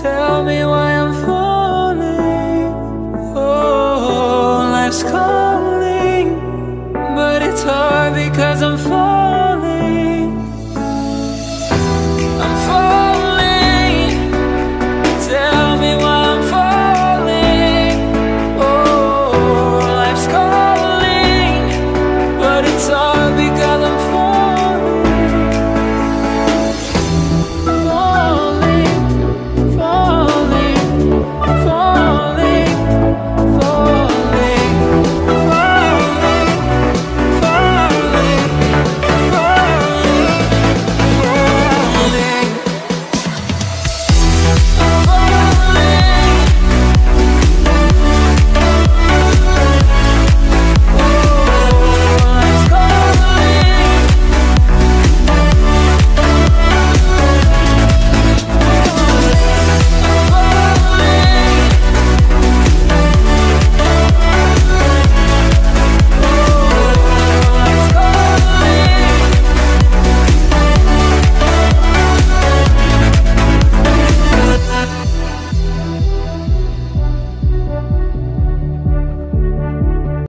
Tell me